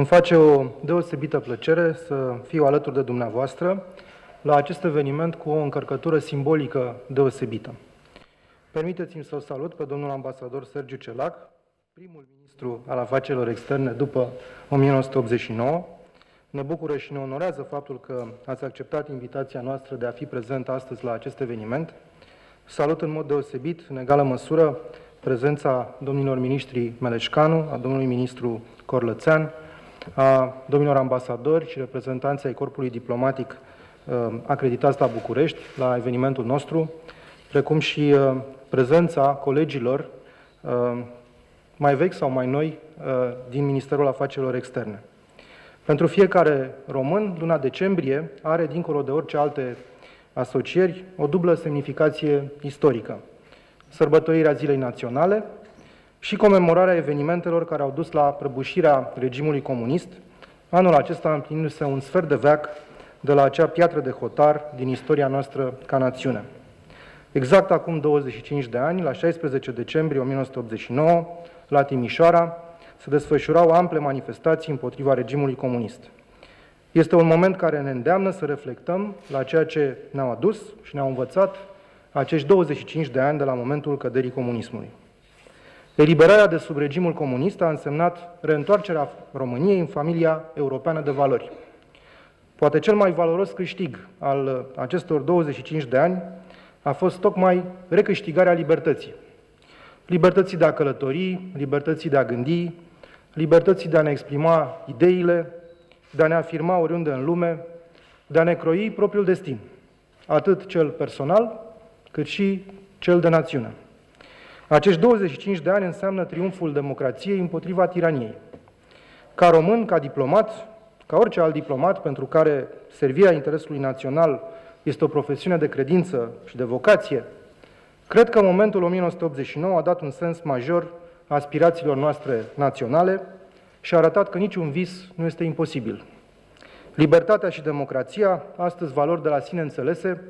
Îmi face o deosebită plăcere să fiu alături de dumneavoastră la acest eveniment cu o încărcătură simbolică deosebită. Permiteți-mi să o salut pe domnul ambasador Sergiu Celac, primul ministru al afacerilor externe după 1989. Ne bucură și ne onorează faptul că ați acceptat invitația noastră de a fi prezent astăzi la acest eveniment. Salut în mod deosebit, în egală măsură, prezența domnilor ministri Meleșcanu, a domnului ministru Corlățean, a domnilor ambasadori și reprezentanții ai corpului diplomatic uh, acreditați la București, la evenimentul nostru, precum și uh, prezența colegilor uh, mai vechi sau mai noi din Ministerul Afacerilor Externe. Pentru fiecare român, luna decembrie are, dincolo de orice alte asocieri, o dublă semnificație istorică. Sărbătorirea Zilei Naționale, și comemorarea evenimentelor care au dus la prăbușirea regimului comunist, anul acesta împlinindu-se un sfert de veac de la acea piatră de hotar din istoria noastră ca națiune. Exact acum 25 de ani, la 16 decembrie 1989, la Timișoara, se desfășurau ample manifestații împotriva regimului comunist. Este un moment care ne îndeamnă să reflectăm la ceea ce ne-au adus și ne-au învățat acești 25 de ani de la momentul căderii comunismului. Eliberarea de sub regimul comunist a însemnat reîntoarcerea României în familia europeană de valori. Poate cel mai valoros câștig al acestor 25 de ani a fost tocmai recâștigarea libertății. Libertății de a călători, libertății de a gândi, libertății de a ne exprima ideile, de a ne afirma oriunde în lume, de a ne croi propriul destin, atât cel personal, cât și cel de națiune. Acești 25 de ani înseamnă triumful democrației împotriva tiraniei. Ca român, ca diplomat, ca orice alt diplomat pentru care servirea interesului național este o profesiune de credință și de vocație, cred că momentul 1989 a dat un sens major aspirațiilor noastre naționale și a arătat că niciun vis nu este imposibil. Libertatea și democrația, astăzi valori de la sine înțelese,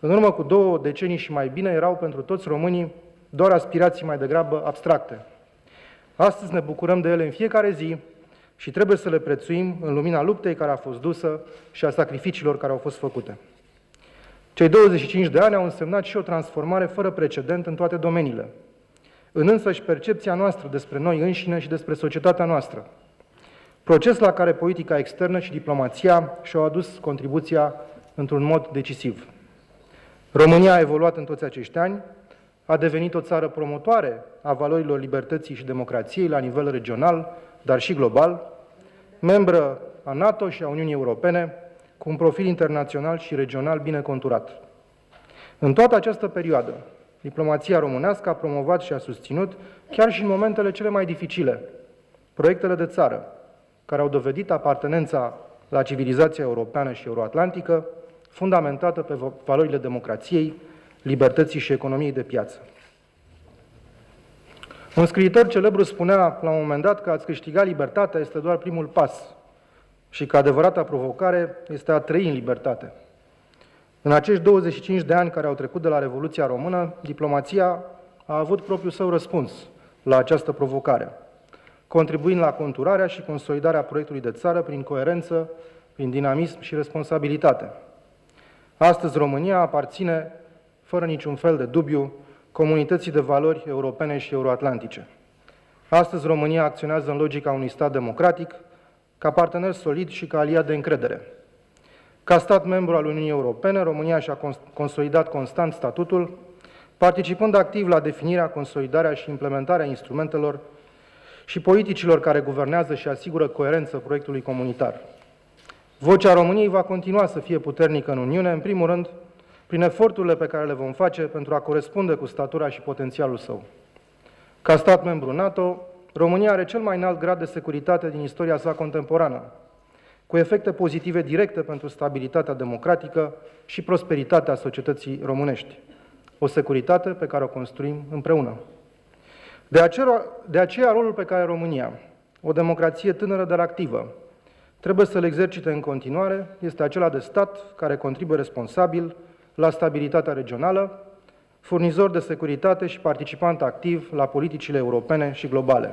în urmă cu două decenii și mai bine erau pentru toți românii doar aspirații mai degrabă abstracte. Astăzi ne bucurăm de ele în fiecare zi și trebuie să le prețuim în lumina luptei care a fost dusă și a sacrificiilor care au fost făcute. Cei 25 de ani au însemnat și o transformare fără precedent în toate domeniile, în însăși percepția noastră despre noi înșine și despre societatea noastră. Proces la care politica externă și diplomația și-au adus contribuția într-un mod decisiv. România a evoluat în toți acești ani, a devenit o țară promotoare a valorilor libertății și democrației la nivel regional, dar și global, membră a NATO și a Uniunii Europene, cu un profil internațional și regional bine conturat. În toată această perioadă, diplomația românească a promovat și a susținut, chiar și în momentele cele mai dificile, proiectele de țară, care au dovedit apartenența la civilizația europeană și euroatlantică, fundamentată pe valorile democrației, libertății și economiei de piață. Un scriitor celebru spunea la un moment dat că ați câștiga libertatea este doar primul pas și că adevărata provocare este a trăi în libertate. În acești 25 de ani care au trecut de la Revoluția Română, diplomația a avut propriul său răspuns la această provocare, contribuind la conturarea și consolidarea proiectului de țară prin coerență, prin dinamism și responsabilitate. Astăzi România aparține fără niciun fel de dubiu, comunității de valori europene și euroatlantice. Astăzi România acționează în logica unui stat democratic, ca partener solid și ca aliat de încredere. Ca stat membru al Uniunii Europene, România și-a consolidat constant statutul, participând activ la definirea, consolidarea și implementarea instrumentelor și politicilor care guvernează și asigură coerență proiectului comunitar. Vocea României va continua să fie puternică în Uniune, în primul rând, prin eforturile pe care le vom face pentru a corespunde cu statura și potențialul său. Ca stat membru NATO, România are cel mai înalt grad de securitate din istoria sa contemporană, cu efecte pozitive directe pentru stabilitatea democratică și prosperitatea societății românești. O securitate pe care o construim împreună. De aceea, de aceea rolul pe care România, o democrație tânără, dar activă, trebuie să-l exercite în continuare este acela de stat care contribuie responsabil la stabilitatea regională, furnizor de securitate și participant activ la politicile europene și globale.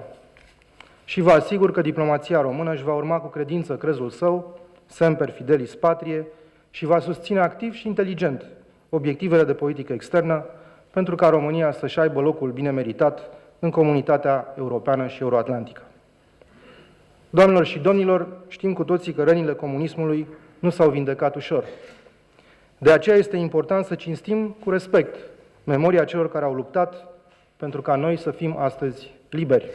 și vă asigur că diplomația română își va urma cu credință crezul său, semper fidelis patrie, și va susține activ și inteligent obiectivele de politică externă pentru ca România să-și aibă locul bine meritat în comunitatea europeană și euroatlantică. Doamnelor și domnilor, știm cu toții că rănile comunismului nu s-au vindecat ușor. De aceea este important să cinstim cu respect memoria celor care au luptat pentru ca noi să fim astăzi liberi.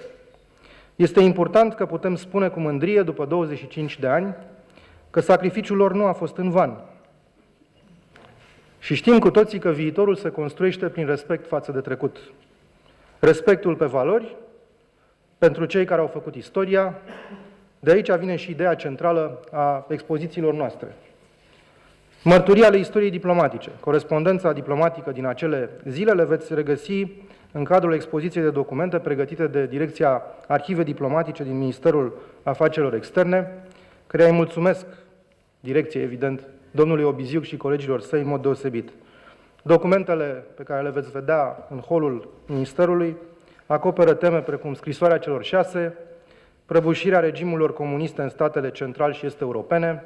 Este important că putem spune cu mândrie, după 25 de ani, că sacrificiul lor nu a fost în van. Și știm cu toții că viitorul se construiește prin respect față de trecut. Respectul pe valori, pentru cei care au făcut istoria, de aici vine și ideea centrală a expozițiilor noastre. Mărturia ale istoriei diplomatice, corespondența diplomatică din acele zile le veți regăsi în cadrul expoziției de documente pregătite de Direcția Arhive Diplomatice din Ministerul Afacerilor Externe, care îi mulțumesc direcție, evident, domnului Obiziuc și colegilor săi în mod deosebit. Documentele pe care le veți vedea în holul Ministerului acoperă teme precum scrisoarea celor șase, prăbușirea regimurilor comuniste în statele central și este europene,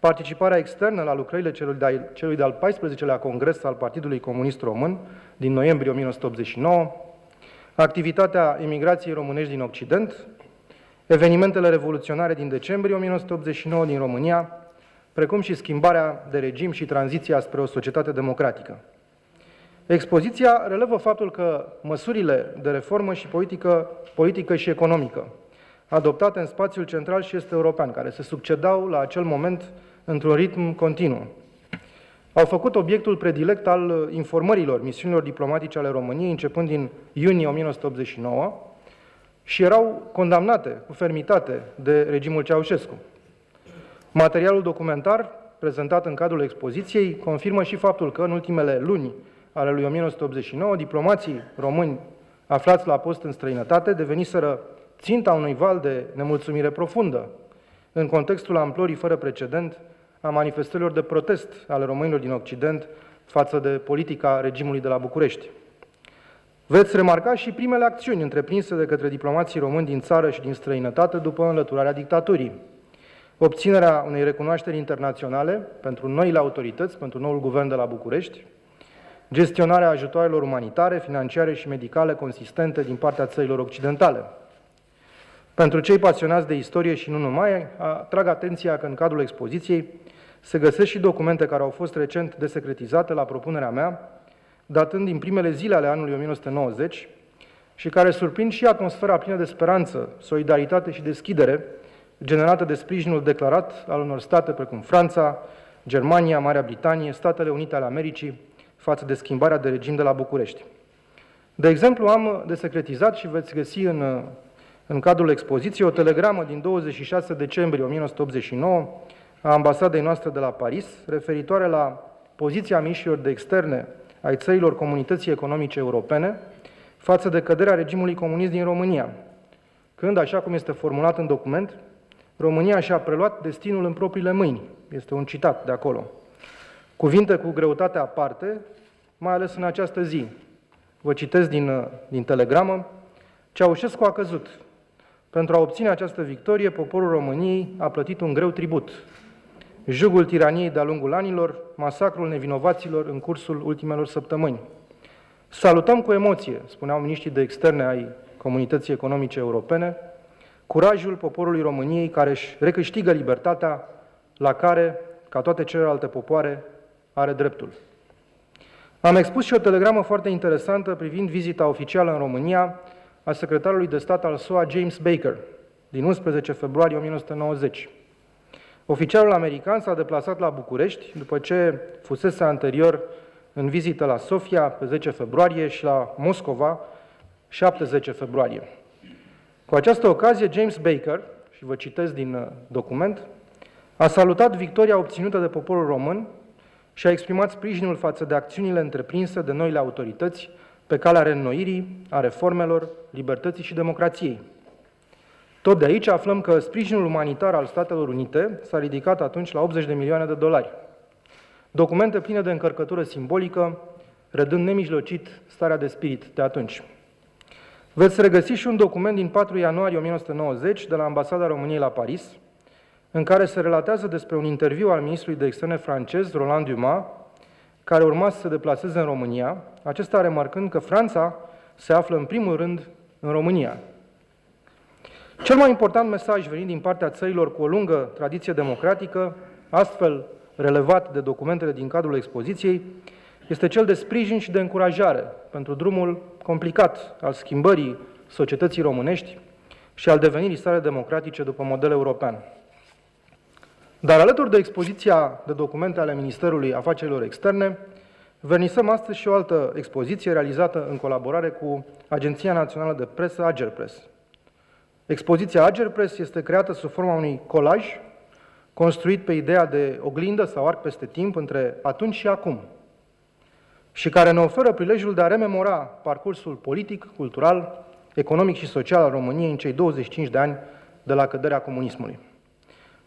participarea externă la lucrările celui de-al 14-lea Congres al Partidului Comunist Român din noiembrie 1989, activitatea emigrației românești din Occident, evenimentele revoluționare din decembrie 1989 din România, precum și schimbarea de regim și tranziția spre o societate democratică. Expoziția relevă faptul că măsurile de reformă și politică, politică și economică adoptate în spațiul central și este european, care se succedau la acel moment într-un ritm continuu. Au făcut obiectul predilect al informărilor misiunilor diplomatice ale României începând din iunie 1989 și erau condamnate cu fermitate de regimul Ceaușescu. Materialul documentar prezentat în cadrul expoziției confirmă și faptul că în ultimele luni ale lui 1989 diplomații români aflați la post în străinătate deveniseră ținta unui val de nemulțumire profundă în contextul amplorii fără precedent a manifestărilor de protest ale românilor din Occident față de politica regimului de la București. Veți remarca și primele acțiuni întreprinse de către diplomații români din țară și din străinătate după înlăturarea dictaturii. Obținerea unei recunoașteri internaționale pentru noile autorități, pentru noul guvern de la București, gestionarea ajutoarelor umanitare, financiare și medicale consistente din partea țărilor occidentale. Pentru cei pasionați de istorie și nu numai, atrag atenția că în cadrul expoziției se găsesc și documente care au fost recent desecretizate la propunerea mea, datând din primele zile ale anului 1990 și care surprind și atmosfera plină de speranță, solidaritate și deschidere generată de sprijinul declarat al unor state precum Franța, Germania, Marea Britanie, Statele Unite ale Americii față de schimbarea de regim de la București. De exemplu, am desecretizat și veți găsi în, în cadrul expoziției o telegramă din 26 decembrie 1989 a ambasadei noastre de la Paris, referitoare la poziția mișilor de externe ai țărilor comunității economice europene față de căderea regimului comunist din România, când, așa cum este formulat în document, România și-a preluat destinul în propriile mâini. Este un citat de acolo. Cuvinte cu greutate aparte, mai ales în această zi. Vă citesc din, din telegramă. Ceaușescu a căzut. Pentru a obține această victorie, poporul României a plătit un greu tribut. Jugul tiraniei de-a lungul anilor, masacrul nevinovaților în cursul ultimelor săptămâni. Salutăm cu emoție, spuneau miniștrii de externe ai comunității economice europene, curajul poporului României care își recâștigă libertatea la care, ca toate celelalte popoare, are dreptul. Am expus și o telegramă foarte interesantă privind vizita oficială în România a secretarului de stat al SUA James Baker din 11 februarie 1990. Oficialul american s-a deplasat la București după ce fusese anterior în vizită la Sofia pe 10 februarie și la Moscova 7-10 februarie. Cu această ocazie, James Baker, și vă citesc din uh, document, a salutat victoria obținută de poporul român și a exprimat sprijinul față de acțiunile întreprinse de noile autorități pe calea reînnoirii, a reformelor, libertății și democrației. Tot de aici aflăm că sprijinul umanitar al Statelor Unite s-a ridicat atunci la 80 de milioane de dolari. Documente pline de încărcătură simbolică, redând nemijlocit starea de spirit de atunci. veți regăsi și un document din 4 ianuarie 1990 de la Ambasada României la Paris, în care se relatează despre un interviu al ministrului de externe francez, Roland Dumas, care urma să se deplaseze în România, acesta remarcând că Franța se află în primul rând în România. Cel mai important mesaj venit din partea țărilor cu o lungă tradiție democratică, astfel relevat de documentele din cadrul expoziției, este cel de sprijin și de încurajare pentru drumul complicat al schimbării societății românești și al devenirii sale democratice după model european. Dar alături de expoziția de documente ale Ministerului Afacerilor Externe, vernisăm astăzi și o altă expoziție realizată în colaborare cu Agenția Națională de Presă, Agerpress. Expoziția Agerpress este creată sub forma unui colaj construit pe ideea de oglindă sau arc peste timp între atunci și acum și care ne oferă prilejul de a rememora parcursul politic, cultural, economic și social al României în cei 25 de ani de la căderea comunismului.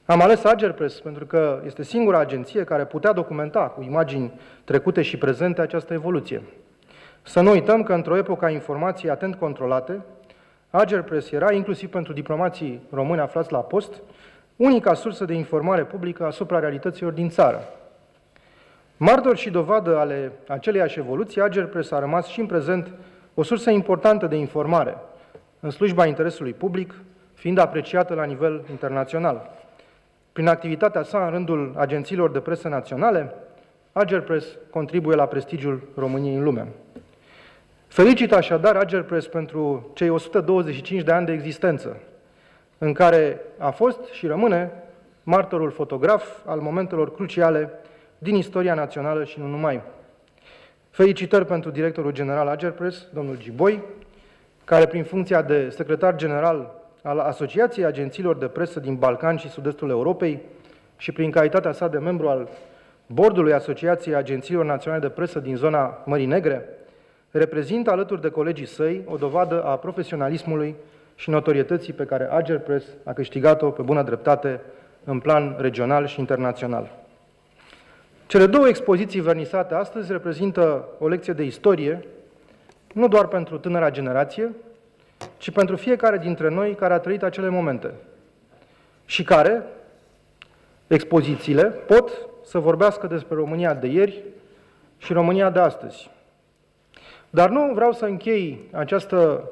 Am ales Agerpress pentru că este singura agenție care putea documenta cu imagini trecute și prezente această evoluție. Să nu uităm că într-o epocă a informației atent controlate, Agerpress era, inclusiv pentru diplomații români aflați la post, unica sursă de informare publică asupra realităților din țară. Martor și dovadă ale aceleiași evoluții, Agerpress a rămas și în prezent o sursă importantă de informare în slujba interesului public, fiind apreciată la nivel internațional. Prin activitatea sa în rândul agențiilor de presă naționale, Agerpress contribuie la prestigiul României în lume. Felicit așadar Agerpress pentru cei 125 de ani de existență, în care a fost și rămâne martorul fotograf al momentelor cruciale din istoria națională și nu numai. Felicitări pentru directorul general Agerpress, domnul Giboi, care prin funcția de secretar general al Asociației Agențiilor de Presă din Balcan și Sud-Estul Europei și prin calitatea sa de membru al Bordului Asociației Agențiilor Naționale de Presă din zona Mării Negre, reprezintă alături de colegii săi o dovadă a profesionalismului și notorietății pe care Agerpress a câștigat-o pe bună dreptate în plan regional și internațional. Cele două expoziții vernisate astăzi reprezintă o lecție de istorie, nu doar pentru tânăra generație, ci pentru fiecare dintre noi care a trăit acele momente și care, expozițiile, pot să vorbească despre România de ieri și România de astăzi. Dar nu vreau să închei această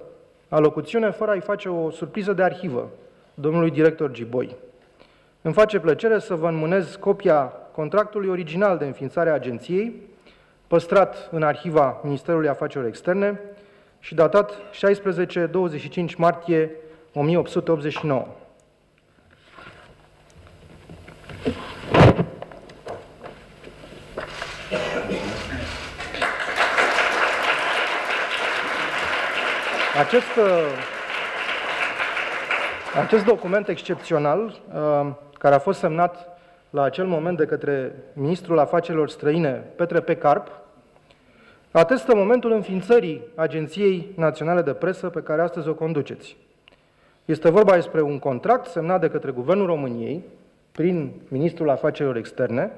alocuțiune fără a-i face o surpriză de arhivă domnului director Giboi. Îmi face plăcere să vă înmânez copia contractului original de înființare a agenției, păstrat în arhiva Ministerului Afacerilor Externe, și datat 16-25 martie 1889. Acest, acest document excepțional, uh, care a fost semnat la acel moment de către Ministrul Afacerilor Străine, Petre P. Carp, atestă momentul înființării Agenției Naționale de Presă pe care astăzi o conduceți. Este vorba despre un contract semnat de către Guvernul României, prin Ministrul Afacerilor Externe,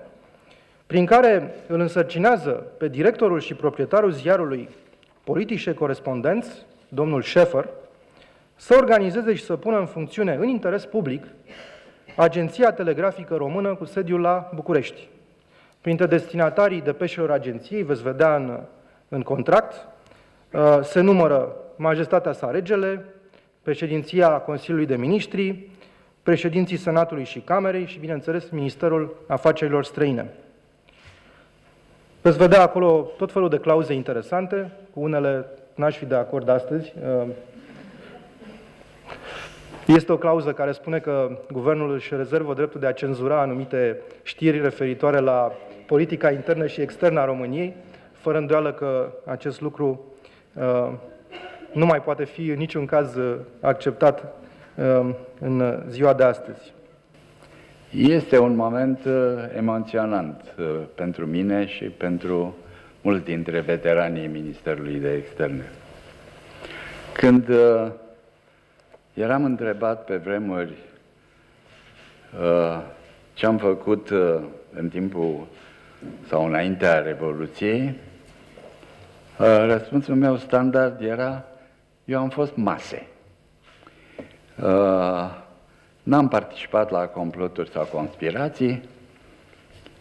prin care îl însărcinează pe directorul și proprietarul ziarului Politice Corespondenți, domnul Șefer, să organizeze și să pună în funcțiune, în interes public, Agenția Telegrafică Română cu sediul la București. Printre destinatarii de peșilor agenției, veți vedea în în contract, uh, se numără Majestatea sa Regele, președinția Consiliului de Ministri, președinții Senatului și Camerei și, bineînțeles, Ministerul Afacerilor Străine. Veți vedea acolo tot felul de clauze interesante, cu unele n-aș fi de acord astăzi. Uh, este o clauză care spune că guvernul își rezervă dreptul de a cenzura anumite știri referitoare la politica internă și externă a României, fără îndoială că acest lucru uh, nu mai poate fi în niciun caz uh, acceptat uh, în ziua de astăzi. Este un moment emoționant pentru mine și pentru mulți dintre veteranii Ministerului de Externe. Când eram întrebat pe vremuri ce am făcut în timpul sau înaintea Revoluției, Răspunsul meu standard era eu am fost mase. Uh, n-am participat la comploturi sau conspirații,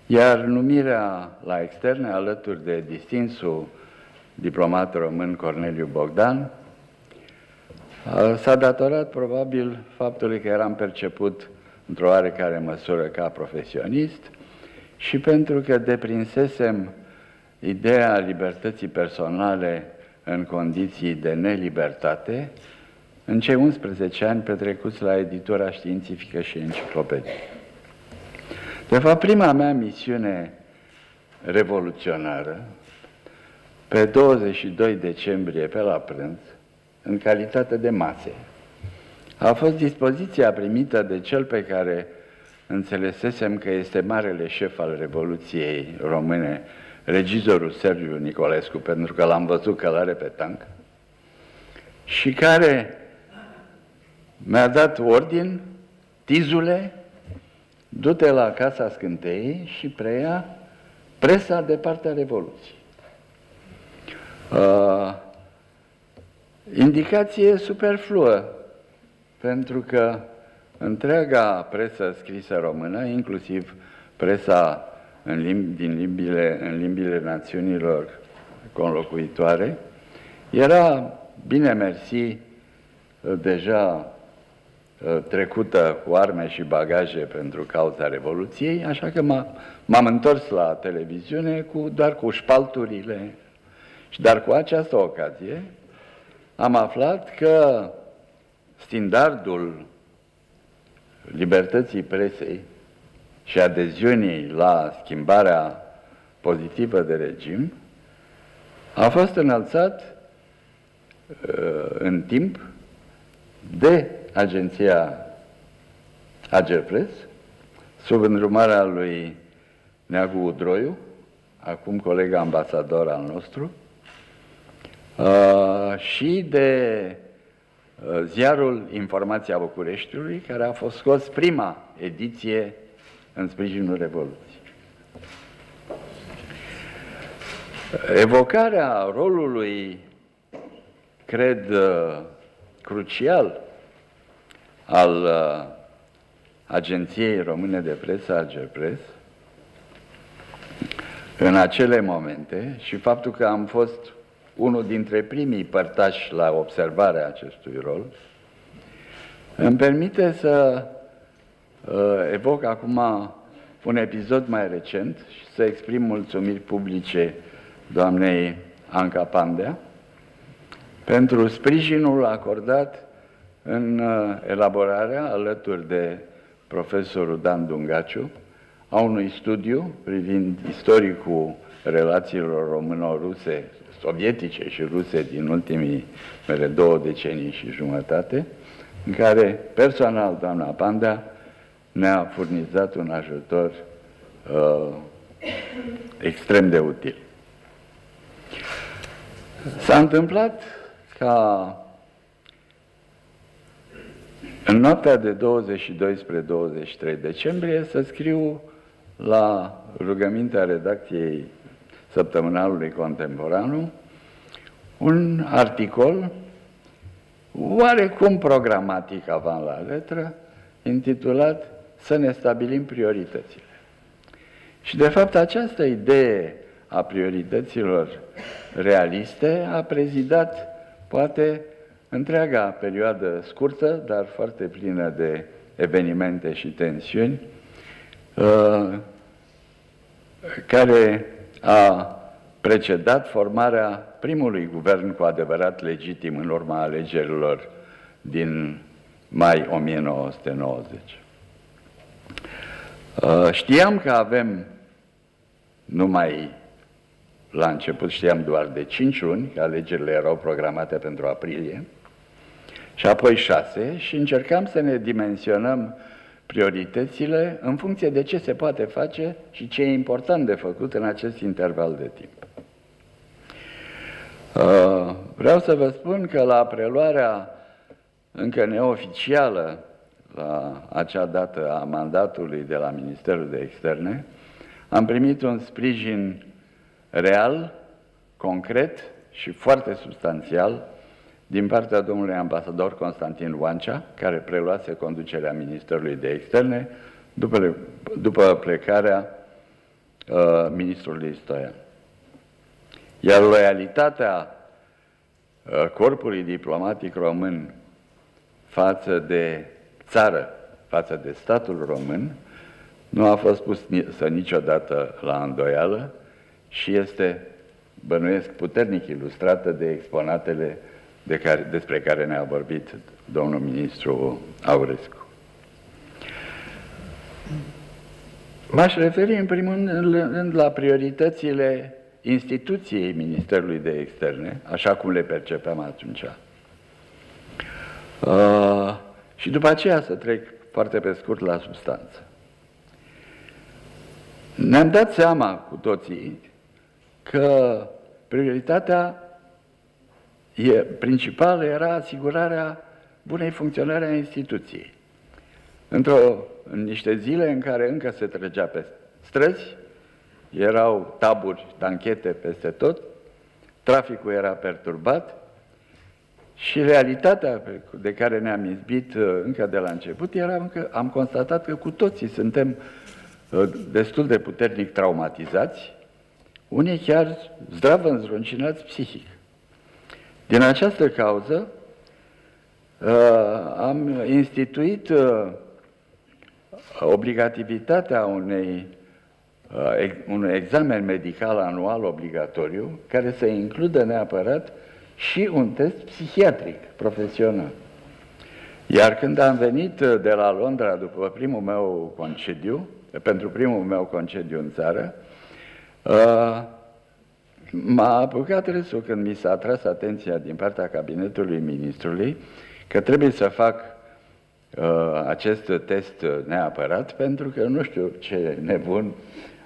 iar numirea la externe, alături de distinsul diplomat român Corneliu Bogdan, uh, s-a datorat probabil faptului că eram perceput într-o oarecare măsură ca profesionist și pentru că deprinsesem ideea libertății personale în condiții de nelibertate în cei 11 ani petrecuți la editura științifică și enciclopedie. De fapt, prima mea misiune revoluționară, pe 22 decembrie, pe la prânz, în calitate de mase, a fost dispoziția primită de cel pe care înțelesesem că este marele șef al Revoluției Române, regizorul Sergiu Nicolescu, pentru că l-am văzut călare pe tank, și care mi-a dat ordin, tizule, du-te la Casa Scânteiei și preia presa de partea Revoluției. Uh, indicație superfluă, pentru că întreaga presă scrisă română, inclusiv presa în limbi, din limbile, în limbile națiunilor conlocuitoare, era, bine mersi, deja ă, trecută cu arme și bagaje pentru cauza Revoluției, așa că m-am întors la televiziune cu, doar cu șpalturile. Și dar cu această ocazie am aflat că standardul libertății presei și adeziunii la schimbarea pozitivă de regim a fost înălțat uh, în timp de agenția Agerpres, sub îndrumarea lui Neagu Udroiu, acum colega ambasador al nostru, uh, și de uh, ziarul Informația Bucureștiului, care a fost scos prima ediție în sprijinul Revoluției. Evocarea rolului, cred, uh, crucial al uh, Agenției Române de Presă, Agerpres, în acele momente și faptul că am fost unul dintre primii părtași la observarea acestui rol, îmi permite să Uh, evoc acum un episod mai recent și să exprim mulțumiri publice doamnei Anca Pandea pentru sprijinul acordat în uh, elaborarea, alături de profesorul Dan Dungaciu, a unui studiu privind istoricul relațiilor româno-ruse, sovietice și ruse din ultimii mele două decenii și jumătate, în care personal doamna Pandea ne-a furnizat un ajutor uh, extrem de util. S-a întâmplat ca în noaptea de 22 spre 23 decembrie să scriu la rugămintea redacției săptămânalului Contemporanu un articol oarecum programatic avant la letră, intitulat să ne stabilim prioritățile. Și de fapt această idee a priorităților realiste a prezidat poate întreaga perioadă scurtă, dar foarte plină de evenimente și tensiuni, uh, care a precedat formarea primului guvern cu adevărat legitim în urma alegerilor din mai 1990. Uh, știam că avem numai la început știam doar de 5 luni, că alegerile erau programate pentru aprilie, și apoi 6 și încercam să ne dimensionăm prioritățile în funcție de ce se poate face și ce e important de făcut în acest interval de timp. Uh, vreau să vă spun că la preluarea încă neoficială la acea dată a mandatului de la Ministerul de Externe, am primit un sprijin real, concret și foarte substanțial din partea domnului ambasador Constantin Oancea, care preluase conducerea Ministerului de Externe după, după plecarea uh, ministrului Stoian. Iar loialitatea uh, corpului diplomatic român față de țară, față de statul român, nu a fost pus să niciodată la îndoială și este, bănuiesc, puternic ilustrată de exponatele de care, despre care ne-a vorbit domnul ministru Aurescu. M-aș referi în primul rând la prioritățile instituției Ministerului de Externe, așa cum le percepeam atunci. Uh, și după aceea să trec foarte pe scurt la substanță. Ne-am dat seama cu toții că prioritatea e, principală era asigurarea bunei funcționări a instituției. Într-o, în niște zile în care încă se trăgea pe străzi, erau taburi, tanchete peste tot, traficul era perturbat și realitatea de care ne-am izbit uh, încă de la început era că am constatat că cu toții suntem uh, destul de puternic traumatizați, unii chiar zdravă înzruncinați psihic. Din această cauză uh, am instituit obligativitatea unei Uh, un examen medical anual obligatoriu care să includă neapărat și un test psihiatric profesional. Iar când am venit uh, de la Londra după primul meu concediu, pentru primul meu concediu în țară, uh, m-a apucat râsul când mi s-a atras atenția din partea cabinetului ministrului că trebuie să fac acest test neapărat, pentru că nu știu ce nebun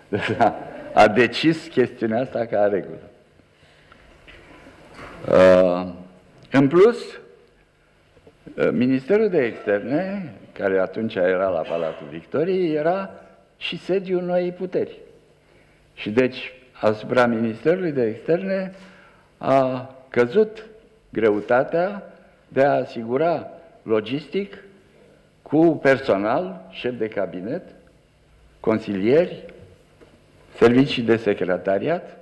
a decis chestiunea asta ca regulă. Uh, în plus, uh, Ministerul de Externe, care atunci era la Palatul Victoriei, era și sediul noii puteri. Și deci, asupra Ministerului de Externe a căzut greutatea de a asigura logistic cu personal, șef de cabinet, consilieri, servicii de secretariat,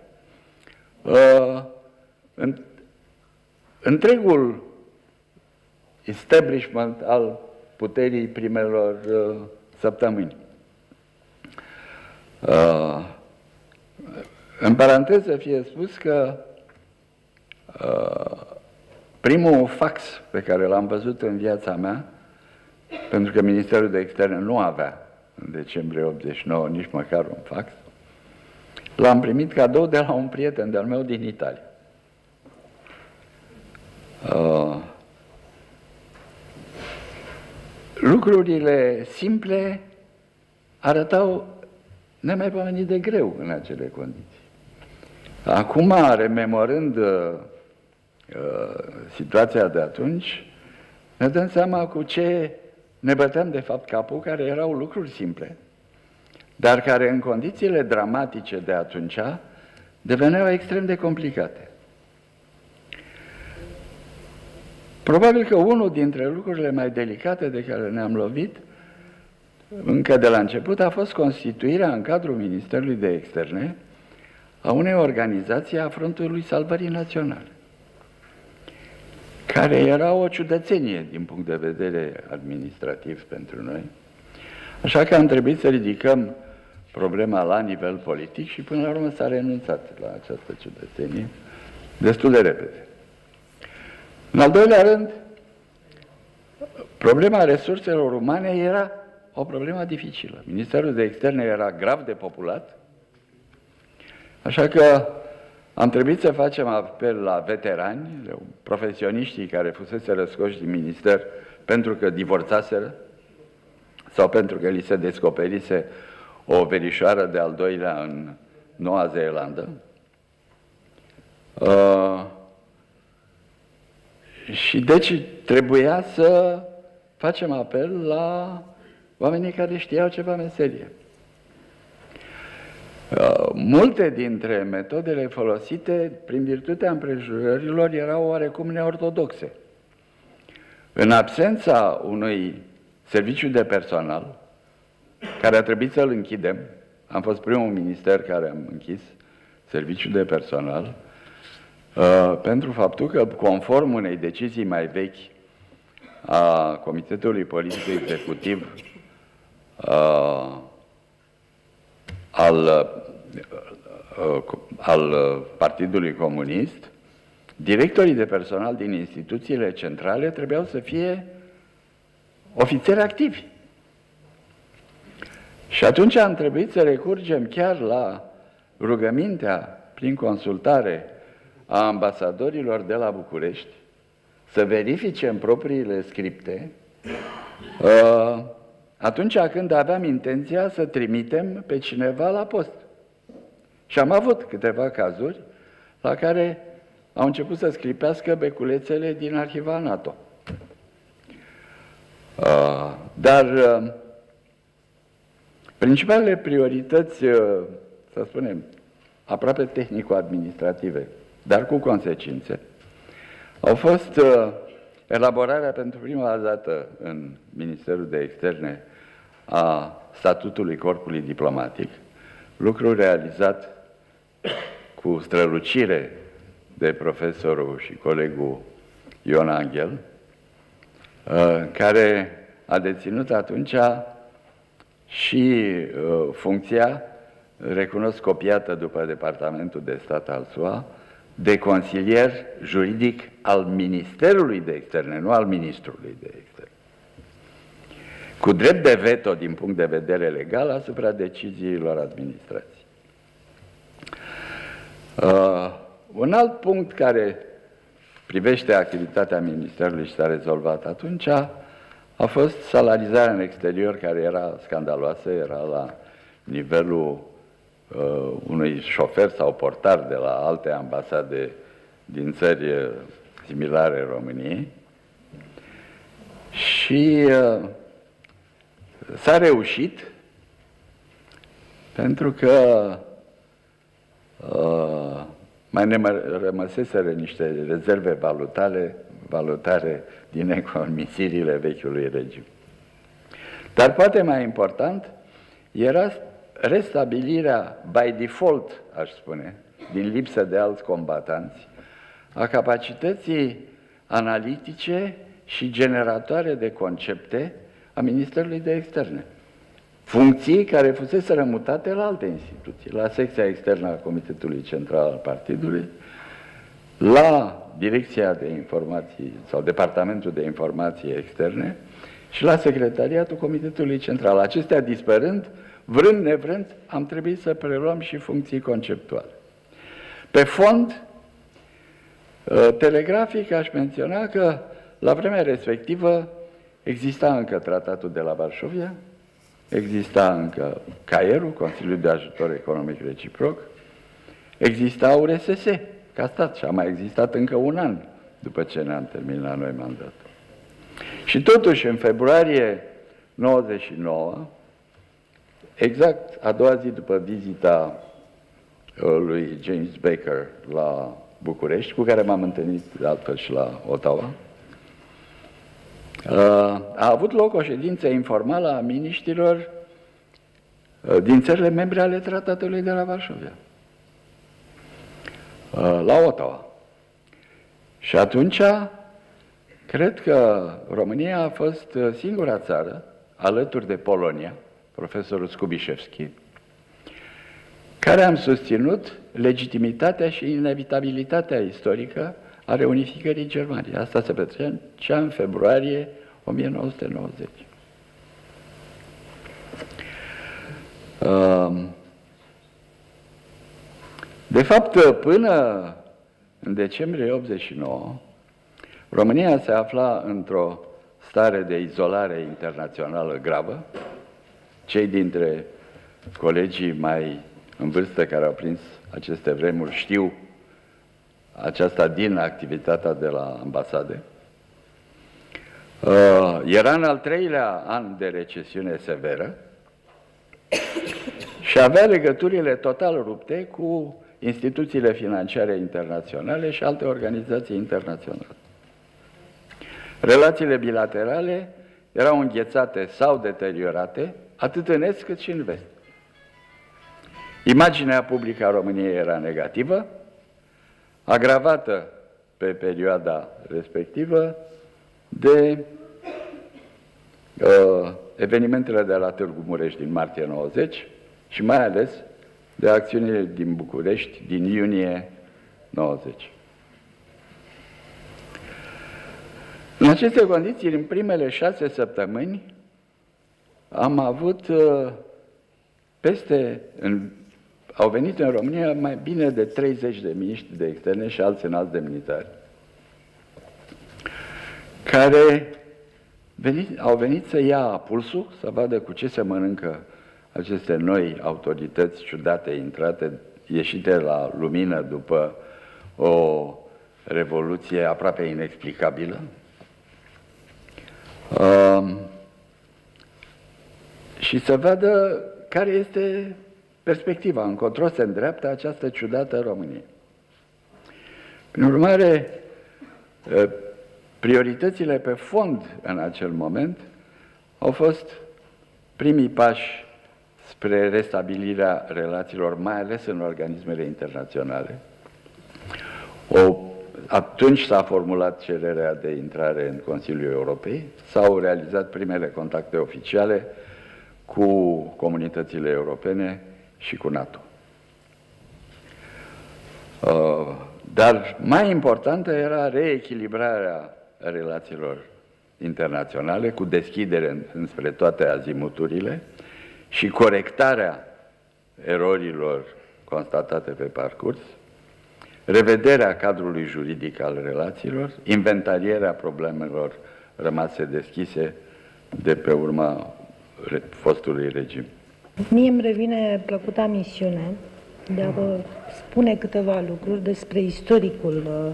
uh, întregul establishment al puterii primelor uh, săptămâni. Uh, în paranteză fie spus că primul fax pe care l-am văzut în viața mea, pentru că Ministerul de Externe nu avea în decembrie 89 nici măcar un fax, L-am primit cadou de la un prieten de-al meu din Italia. Uh, lucrurile simple arătau nemaipomenit de greu în acele condiții. Acum, rememorând uh, uh, situația de atunci, ne dăm seama cu ce ne băteam de fapt capul, care erau lucruri simple, dar care în condițiile dramatice de atunci deveneau extrem de complicate. Probabil că unul dintre lucrurile mai delicate de care ne-am lovit încă de la început a fost constituirea în cadrul Ministerului de Externe a unei organizații a Frontului Salvării Naționale, care era o ciudățenie din punct de vedere administrativ pentru noi, așa că am trebuit să ridicăm problema la nivel politic și până la urmă s-a renunțat la această ciudățenie destul de repede. În al doilea rând, problema resurselor umane era o problemă dificilă. Ministerul de Externe era grav depopulat, așa că am trebuit să facem apel la veterani, profesioniștii care fusese răscoși din minister pentru că divorțaseră sau pentru că li se descoperise o verișoară de al doilea în Noua Zeelandă. Uh, și deci trebuia să facem apel la oamenii care știau ceva meserie. Uh, multe dintre metodele folosite, prin virtutea împrejurărilor, erau oarecum neortodoxe. În absența unui serviciu de personal, care a trebuit să-l închidem, am fost primul minister care am închis serviciul de personal, uh, pentru faptul că, conform unei decizii mai vechi a Comitetului Politic Executiv uh, al, uh, al Partidului Comunist, directorii de personal din instituțiile centrale trebuiau să fie ofițeri activi. Și atunci am trebuit să recurgem chiar la rugămintea prin consultare a ambasadorilor de la București să verifice în propriile scripte uh, atunci când aveam intenția să trimitem pe cineva la post. Și am avut câteva cazuri la care au început să scripească beculețele din arhiva NATO. Uh, dar uh, principalele priorități, să spunem, aproape tehnico-administrative, dar cu consecințe, au fost uh, elaborarea pentru prima dată în Ministerul de Externe a statutului corpului diplomatic, lucru realizat cu strălucire de profesorul și colegul Ion Angel, uh, care a deținut atunci și uh, funcția recunosc copiată după Departamentul de Stat al SUA, de consilier juridic al Ministerului de Externe, nu al Ministrului de Externe. Cu drept de veto din punct de vedere legal asupra deciziilor administrației. Uh, un alt punct care privește activitatea Ministerului și s-a rezolvat atunci a fost salarizarea în exterior, care era scandaloasă, era la nivelul uh, unui șofer sau portar de la alte ambasade din țări uh, similare României și uh, s-a reușit pentru că uh, mai ne rămăseseră niște rezerve valutare, valutare din economisirile vechiului regim. Dar poate mai important era restabilirea by default, aș spune, din lipsă de alți combatanți, a capacității analitice și generatoare de concepte a Ministerului de Externe. Funcții care fusese rămutate la alte instituții, la secția externă a Comitetului Central al Partidului, la Direcția de Informații sau Departamentul de Informații Externe și la Secretariatul Comitetului Central. Acestea dispărând, vrând nevrând, am trebuit să preluăm și funcții conceptuale. Pe fond, ă, telegrafic aș menționa că la vremea respectivă exista încă tratatul de la Varșovia, exista încă Caierul, Consiliul de Ajutor Economic Reciproc, exista URSS ca stat și a mai existat încă un an după ce ne-am terminat noi mandatul. Și totuși, în februarie 99, Exact a doua zi după vizita uh, lui James Baker la București, cu care m-am întâlnit de altfel și la Ottawa, uh, a avut loc o ședință informală a miniștilor uh, din țările membre ale tratatului de la Varșovia, la Ottawa. Și atunci, cred că România a fost singura țară, alături de Polonia, profesorul Skubișevski, care am susținut legitimitatea și inevitabilitatea istorică a reunificării Germaniei. Asta se petrecea în februarie 1990. De fapt, până în decembrie 89, România se afla într-o stare de izolare internațională gravă, cei dintre colegii mai în vârstă care au prins aceste vremuri știu aceasta din activitatea de la ambasade. Uh, era în al treilea an de recesiune severă și avea legăturile total rupte cu instituțiile financiare internaționale și alte organizații internaționale. Relațiile bilaterale erau înghețate sau deteriorate, atât în est cât și în vest. Imaginea publică a României era negativă, agravată pe perioada respectivă de uh, evenimentele de la Târgu Mureș din martie 90 și mai ales de acțiunile din București din iunie 90. În aceste condiții, în primele șase săptămâni, am avut uh, peste, în, au venit în România mai bine de 30 de miniștri de externe și alți înalți demnitari, care venit, au venit să ia pulsul, să vadă cu ce se mănâncă aceste noi autorități ciudate intrate, ieșite la lumină după o revoluție aproape inexplicabilă. Um, și să vadă care este perspectiva, încotro se îndreaptă această ciudată Românie. Prin urmare, prioritățile pe fond în acel moment au fost primii pași spre restabilirea relațiilor, mai ales în organismele internaționale. O, atunci s-a formulat cererea de intrare în Consiliul Europei, s-au realizat primele contacte oficiale cu comunitățile europene și cu NATO. Uh, dar mai importantă era reechilibrarea relațiilor internaționale cu deschidere înspre toate azimuturile și corectarea erorilor constatate pe parcurs, revederea cadrului juridic al relațiilor, inventarierea problemelor rămase deschise de pe urma fostului regim. Mie îmi revine plăcuta misiune de a vă spune câteva lucruri despre istoricul uh,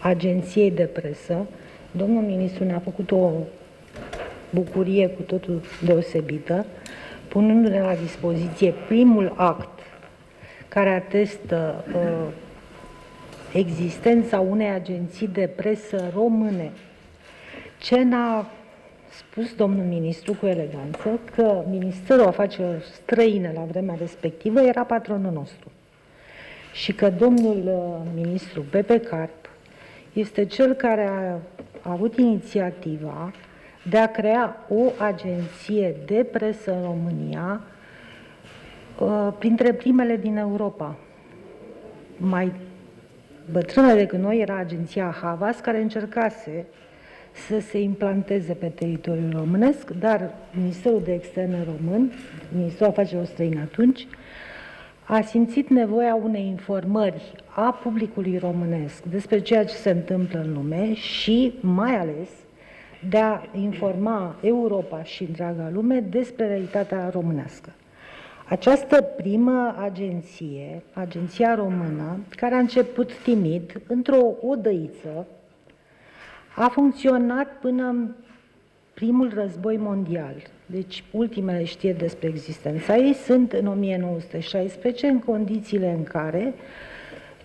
agenției de presă. Domnul ministru ne-a făcut o bucurie cu totul deosebită, punându-ne la dispoziție primul act care atestă uh, existența unei agenții de presă române. Ce n-a spus domnul ministru cu eleganță că Ministerul Afacerilor Străine la vremea respectivă era patronul nostru și că domnul uh, ministru Pepe Carp este cel care a avut inițiativa de a crea o agenție de presă în România uh, printre primele din Europa. Mai bătrână decât noi era agenția Havas, care încercase să se implanteze pe teritoriul românesc, dar Ministerul de Externe român, Ministerul Afacerilor Străine atunci, a simțit nevoia unei informări a publicului românesc despre ceea ce se întâmplă în lume și, mai ales, de a informa Europa și întreaga lume despre realitatea românească. Această primă agenție, Agenția Română, care a început timid, într-o odăiță, a funcționat până în primul război mondial. Deci ultimele știri despre existența ei sunt în 1916, în condițiile în care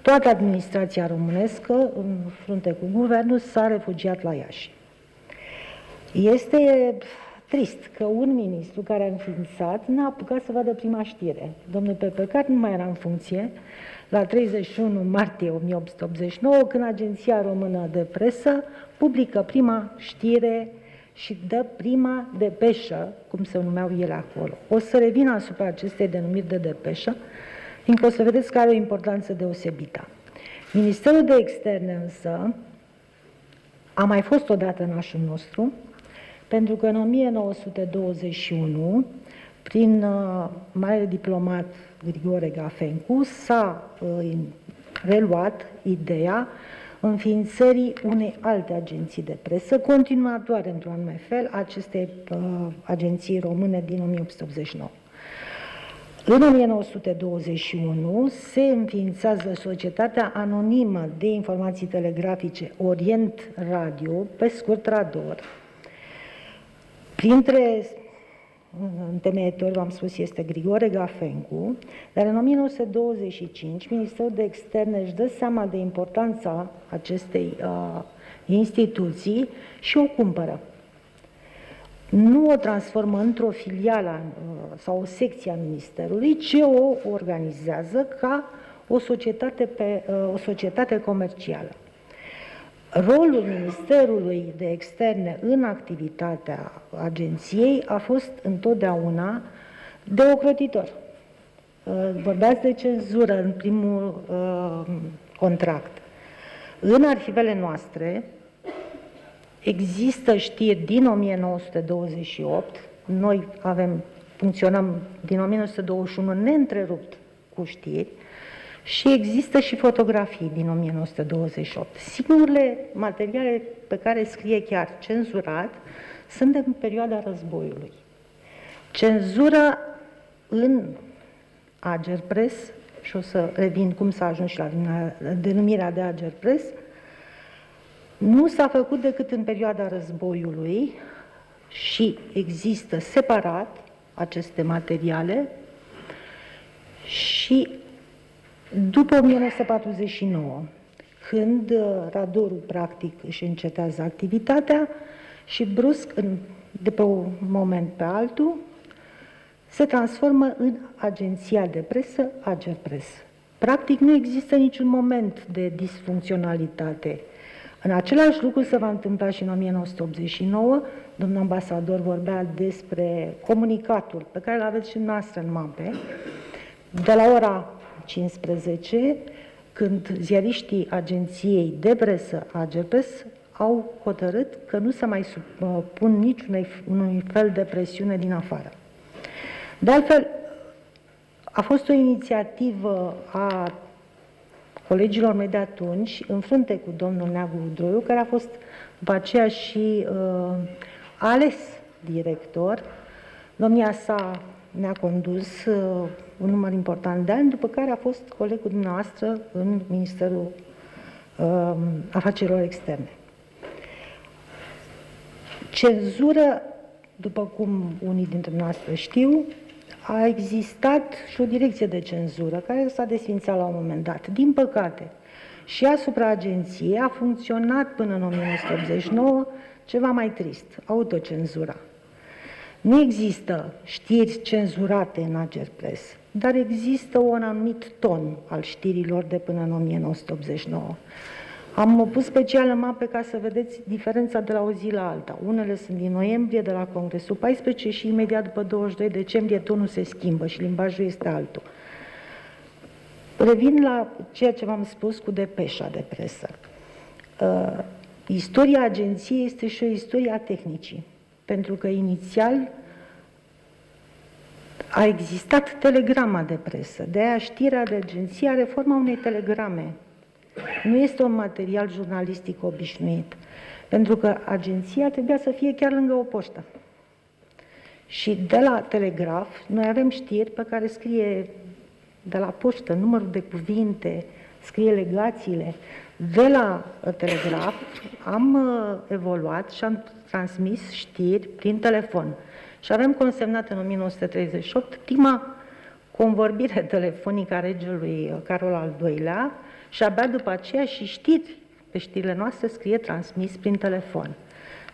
toată administrația românescă, în frunte cu guvernul, s-a refugiat la Iași. Este trist că un ministru care a înființat n-a apucat să vadă prima știre. Domnul Pepecat nu mai era în funcție la 31 martie 1889, când Agenția Română de Presă publică prima știre și dă prima depeșă, cum se numeau ele acolo. O să revin asupra acestei denumiri de depeșă, fiindcă o să vedeți că are o importanță deosebită. Ministerul de Externe însă a mai fost odată nașul nostru, pentru că în 1921, prin uh, mare diplomat Grigore Gafencu, s-a uh, reluat ideea înființării unei alte agenții de presă, continuatoare într-un anume fel acestei uh, agenții române din 1889. În 1921 se înființează Societatea Anonimă de Informații Telegrafice Orient Radio, pe scurt Rador. Printre întemeietor, v-am spus, este Grigore Gafencu, dar în 1925 Ministerul de Externe își dă seama de importanța acestei uh, instituții și o cumpără. Nu o transformă într-o filială uh, sau o secție a Ministerului, ci o organizează ca o societate, pe, uh, o societate comercială. Rolul Ministerului de Externe în activitatea agenției a fost întotdeauna de ocrotitor. Uh, vorbeați de cenzură în primul uh, contract. În arhivele noastre există știri din 1928, noi avem, funcționăm din 1921 neîntrerupt cu știri, și există și fotografii din 1928. Singurele materiale pe care scrie chiar cenzurat sunt de perioada războiului. Cenzura în Agerpres, și o să revin cum s-a ajuns și la denumirea de Agerpres, nu s-a făcut decât în perioada războiului și există separat aceste materiale și după 1949, când uh, radorul practic își încetează activitatea și brusc, în, de pe un moment pe altul, se transformă în agenția de presă Agerpres. Practic nu există niciun moment de disfuncționalitate. În același lucru se va întâmpla și în 1989, domnul ambasador vorbea despre comunicatul pe care îl aveți și noastră în mape, de la ora 15, când ziariștii agenției de presă AGPS au hotărât că nu se mai supun niciunui unui fel de presiune din afară. De altfel, a fost o inițiativă a colegilor mei de atunci, în frunte cu domnul Neagu Udroiu, care a fost după aceea și uh, ales director. Domnia sa ne-a condus uh, un număr important de ani, după care a fost colegul dumneavoastră în Ministerul uh, Afacerilor Externe. Cenzură, după cum unii dintre noastre știu, a existat și o direcție de cenzură care s-a desfințat la un moment dat. Din păcate, și asupra agenției a funcționat până în 1989 ceva mai trist, autocenzura. Nu există știri cenzurate în Agerpres, dar există un anumit ton al știrilor de până în 1989. Am pus special în mape ca să vedeți diferența de la o zi la alta. Unele sunt din noiembrie, de la Congresul 14 și imediat după 22 decembrie tonul se schimbă și limbajul este altul. Revin la ceea ce v-am spus cu depeșa de presă. Uh, istoria agenției este și o istorie a tehnicii. Pentru că inițial a existat telegrama de presă, de aia știrea de agenție are forma unei telegrame. Nu este un material jurnalistic obișnuit, pentru că agenția trebuia să fie chiar lângă o poștă. Și de la telegraf, noi avem știri pe care scrie de la poștă numărul de cuvinte, scrie legațiile. De la telegraf am uh, evoluat și am transmis știri prin telefon. Și avem consemnat în 1938 prima convorbire telefonică a regelui Carol al II-lea și abia după aceea și știri pe știrile noastre scrie transmis prin telefon.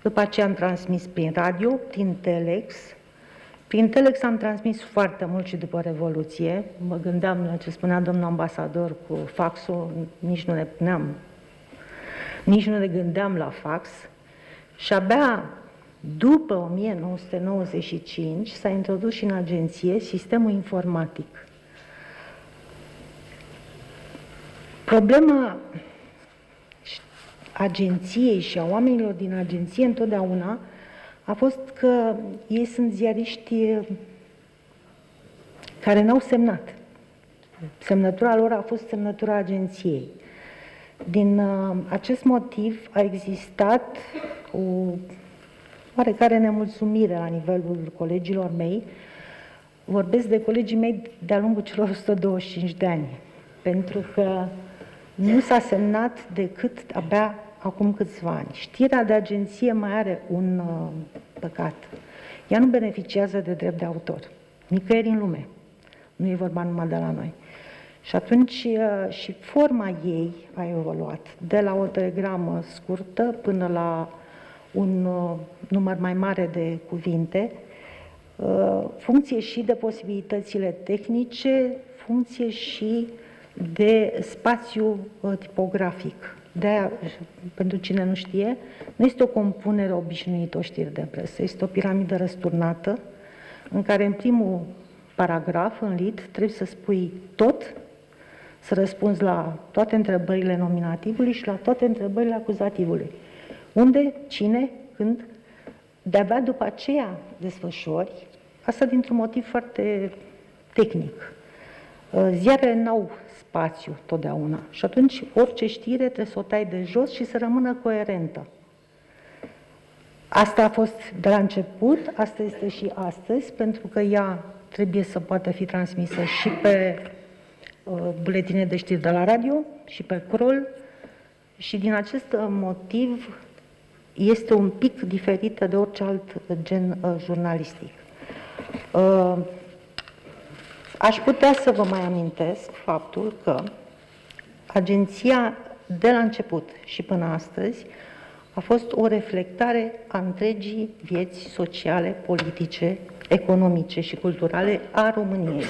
După aceea am transmis prin radio, prin telex. Prin telex am transmis foarte mult și după Revoluție. Mă gândeam la ce spunea domnul ambasador cu faxul, nici nu ne puneam, nici nu ne gândeam la fax. Și abia după 1995 s-a introdus și în agenție sistemul informatic. Problema agenției și a oamenilor din agenție întotdeauna a fost că ei sunt ziariști care n-au semnat. Semnătura lor a fost semnătura agenției. Din uh, acest motiv a existat o oarecare nemulțumire la nivelul colegilor mei. Vorbesc de colegii mei de-a lungul celor 125 de ani, pentru că nu s-a semnat decât abia acum câțiva ani. Știrea de agenție mai are un uh, păcat. ea nu beneficiază de drept de autor. Nicăieri în lume. Nu e vorba numai de la noi. Și atunci uh, și forma ei a evoluat, de la o telegramă scurtă până la un uh, număr mai mare de cuvinte, uh, funcție și de posibilitățile tehnice, funcție și de spațiu tipografic. de aia, pentru cine nu știe, nu este o compunere obișnuită, o știre de presă, este o piramidă răsturnată, în care în primul paragraf, în lid, trebuie să spui tot să răspunzi la toate întrebările nominativului și la toate întrebările acuzativului. Unde, cine, când, de-abia după aceea desfășori, asta dintr-un motiv foarte tehnic. Uh, ziarele n-au spațiu totdeauna și atunci orice știre trebuie să o tai de jos și să rămână coerentă. Asta a fost de la început, asta este și astăzi, pentru că ea trebuie să poată fi transmisă și pe Uh, buletine de știri de la radio și pe crol și din acest motiv este un pic diferită de orice alt gen uh, jurnalistic. Uh, aș putea să vă mai amintesc faptul că agenția de la început și până astăzi a fost o reflectare a întregii vieți sociale, politice, economice și culturale a României.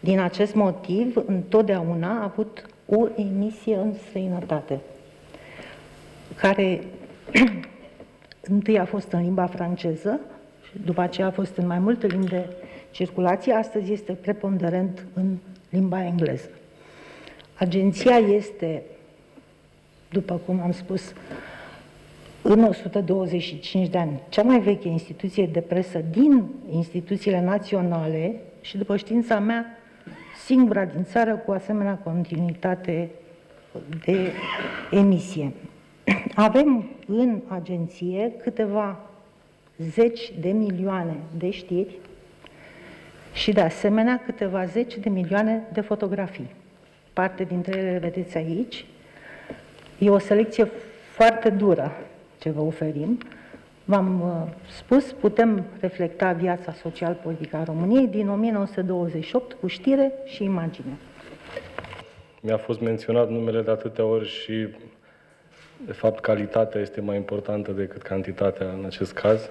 Din acest motiv, întotdeauna a avut o emisie în străinătate, care întâi a fost în limba franceză, după aceea a fost în mai multe limbi de circulație, astăzi este preponderent în limba engleză. Agenția este, după cum am spus, în 125 de ani, cea mai veche instituție de presă din instituțiile naționale și, după știința mea, singura din țară cu asemenea continuitate de emisie. Avem în agenție câteva zeci de milioane de știri și de asemenea câteva zeci de milioane de fotografii. Parte dintre ele le vedeți aici. E o selecție foarte dură ce vă oferim, V-am uh, spus, putem reflecta viața social-politică a României din 1928 cu știre și imagine. Mi-a fost menționat numele de atâtea ori și, de fapt, calitatea este mai importantă decât cantitatea în acest caz.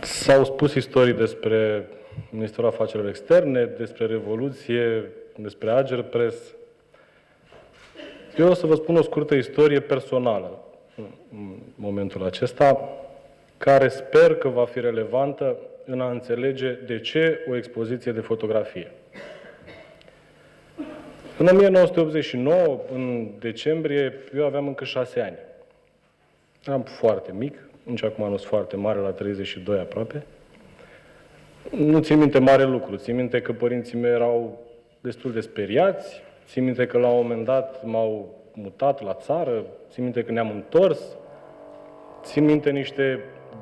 S-au spus istorii despre Ministerul Afacerilor Externe, despre Revoluție, despre Ager Press. Eu o să vă spun o scurtă istorie personală în momentul acesta, care sper că va fi relevantă în a înțelege de ce o expoziție de fotografie. În 1989, în decembrie, eu aveam încă șase ani. Eram foarte mic, nici acum nu sunt foarte mare, la 32 aproape. Nu țin minte mare lucru, țin minte că părinții mei erau destul de speriați, țin minte că la un moment dat m-au mutat la țară, țin minte că ne-am întors, țin minte niște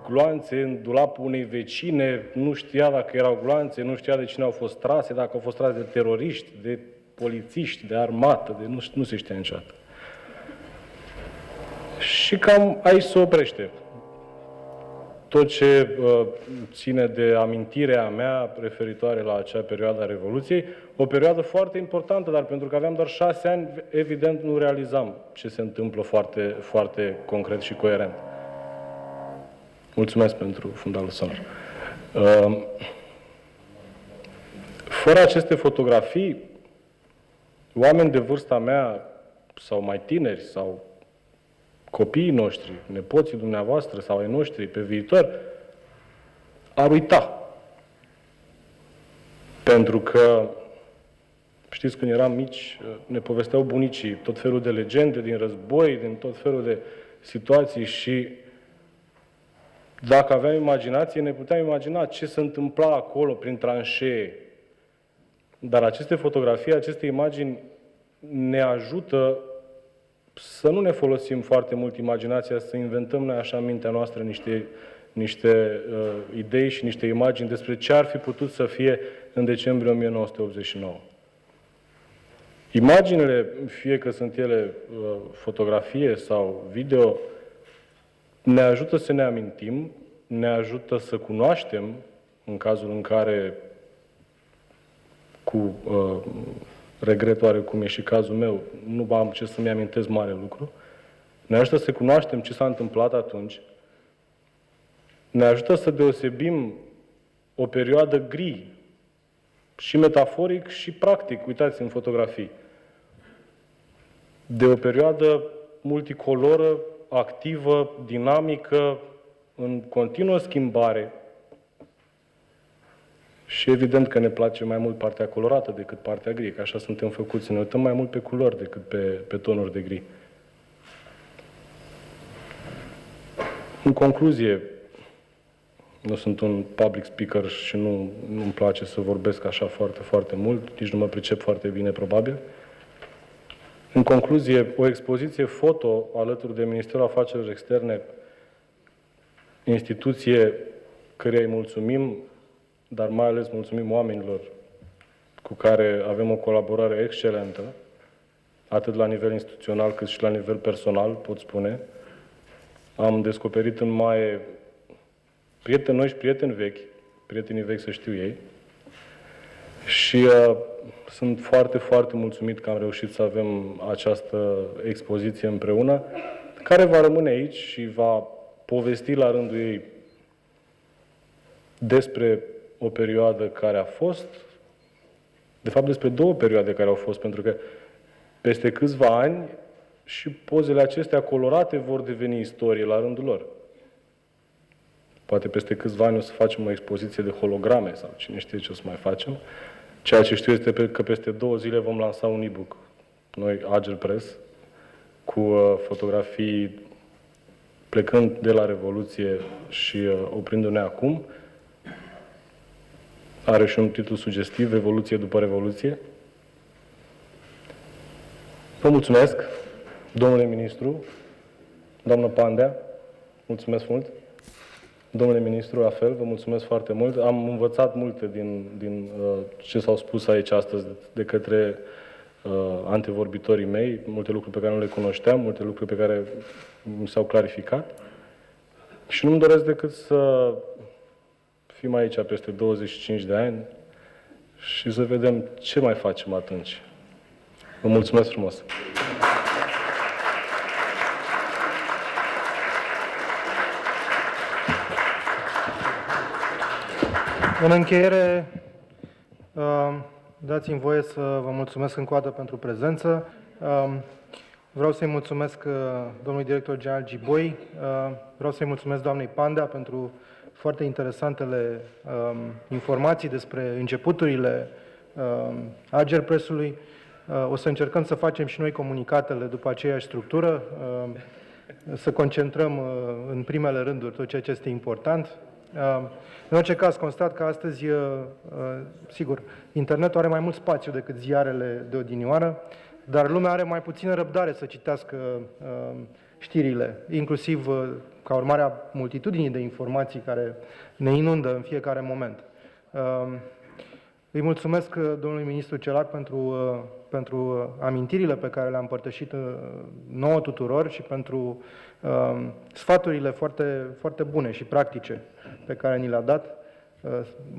gloanțe în dulapul unei vecine, nu știa dacă erau gloanțe, nu știa de cine au fost trase, dacă au fost trase de teroriști, de polițiști, de armată, de nu, nu se știa niciodată. Și cam aici se oprește tot ce uh, ține de amintirea mea referitoare la acea perioadă a Revoluției, o perioadă foarte importantă, dar pentru că aveam doar șase ani, evident nu realizam ce se întâmplă foarte, foarte concret și coerent. Mulțumesc pentru fundalul sonor. Uh, fără aceste fotografii, oameni de vârsta mea, sau mai tineri, sau copiii noștri, nepoții dumneavoastră sau ai noștri pe viitor, ar uita. Pentru că, știți, când eram mici, ne povesteau bunicii tot felul de legende din război, din tot felul de situații și dacă aveam imaginație, ne puteam imagina ce se întâmpla acolo prin tranșee. Dar aceste fotografii, aceste imagini ne ajută să nu ne folosim foarte mult imaginația, să inventăm noi așa în mintea noastră niște, niște uh, idei și niște imagini despre ce ar fi putut să fie în decembrie 1989. Imaginele, fie că sunt ele uh, fotografie sau video, ne ajută să ne amintim, ne ajută să cunoaștem, în cazul în care, cu uh, regret oarecum e și cazul meu, nu am ce să-mi amintesc mare lucru, ne ajută să cunoaștem ce s-a întâmplat atunci, ne ajută să deosebim o perioadă gri, și metaforic și practic, uitați în fotografii, de o perioadă multicoloră, activă, dinamică, în continuă schimbare. Și evident că ne place mai mult partea colorată decât partea gri, că așa suntem făcuți, ne uităm mai mult pe culori decât pe, pe tonuri de gri. În concluzie, nu sunt un public speaker și nu, nu-mi place să vorbesc așa foarte, foarte mult, nici nu mă pricep foarte bine, probabil. În concluzie, o expoziție foto alături de Ministerul Afacerilor Externe, instituție căreia îi mulțumim, dar mai ales mulțumim oamenilor cu care avem o colaborare excelentă, atât la nivel instituțional cât și la nivel personal, pot spune. Am descoperit în mai prieteni noi și prieteni vechi, prietenii vechi să știu ei, și uh, sunt foarte, foarte mulțumit că am reușit să avem această expoziție împreună, care va rămâne aici și va povesti la rândul ei despre o perioadă care a fost, de fapt despre două perioade care au fost, pentru că peste câțiva ani și pozele acestea colorate vor deveni istorie la rândul lor. Poate peste câțiva ani o să facem o expoziție de holograme sau cine știe ce o să mai facem. Ceea ce știu este că peste două zile vom lansa un e-book, noi Agile Press, cu uh, fotografii plecând de la Revoluție și uh, oprindu-ne acum. Are și un titlu sugestiv, Revoluție după Revoluție. Vă mulțumesc, domnule ministru, doamnă Pandea, mulțumesc mult. Domnule ministru, la fel, vă mulțumesc foarte mult. Am învățat multe din, din uh, ce s-au spus aici astăzi de, de către uh, antevorbitorii mei, multe lucruri pe care nu le cunoșteam, multe lucruri pe care mi s-au clarificat. Și nu-mi doresc decât să fim aici peste 25 de ani și să vedem ce mai facem atunci. Vă mulțumesc frumos! În încheiere, uh, dați-mi voie să vă mulțumesc încă o dată pentru prezență. Uh, vreau să-i mulțumesc uh, domnului director general Giboi, vreau să-i mulțumesc doamnei Pandea pentru foarte interesantele um, informații despre începuturile um, Ager Pressului. O să încercăm să facem și noi comunicatele după aceeași structură, să concentrăm în primele rânduri tot ceea ce este important, în orice caz, constat că astăzi, uh, uh, sigur, internetul are mai mult spațiu decât ziarele de odinioară, dar lumea are mai puțină răbdare să citească uh, știrile, inclusiv ca urmare a multitudinii de informații care ne inundă în fiecare moment. Îi mulțumesc domnului ministru Celac pentru, pentru amintirile pe care le-a împărtășit nouă tuturor și pentru sfaturile foarte, foarte bune și practice pe care ni le-a dat.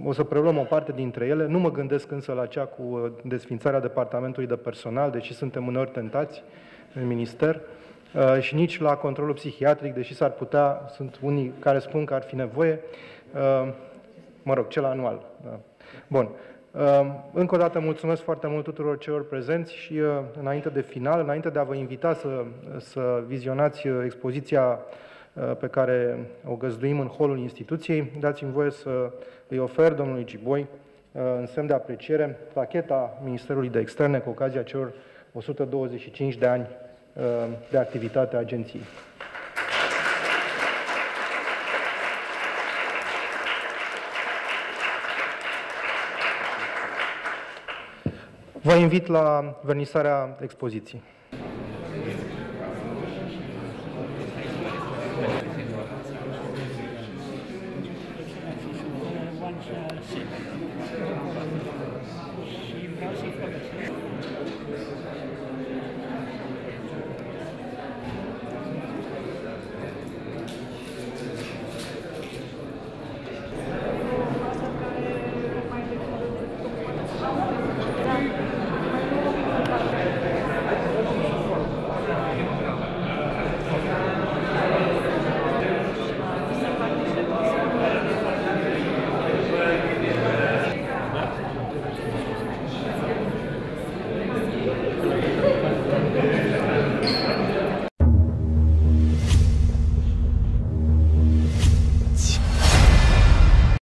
O să preluăm o parte dintre ele. Nu mă gândesc însă la cea cu uh, desfințarea departamentului de personal, deși suntem uneori tentați în minister, uh, și nici la controlul psihiatric, deși s-ar putea, sunt unii care spun că ar fi nevoie, uh, mă rog, cel anual. Da. Bun. Încă o dată mulțumesc foarte mult tuturor celor prezenți și înainte de final, înainte de a vă invita să, să vizionați expoziția Uh, pe care o găzduim în holul instituției, dați-mi voie să îi ofer domnului Giboi, uh, în semn de apreciere, placheta Ministerului de Externe cu ocazia celor 125 de ani uh, de activitate a agenției. Vă invit la vernisarea expoziției.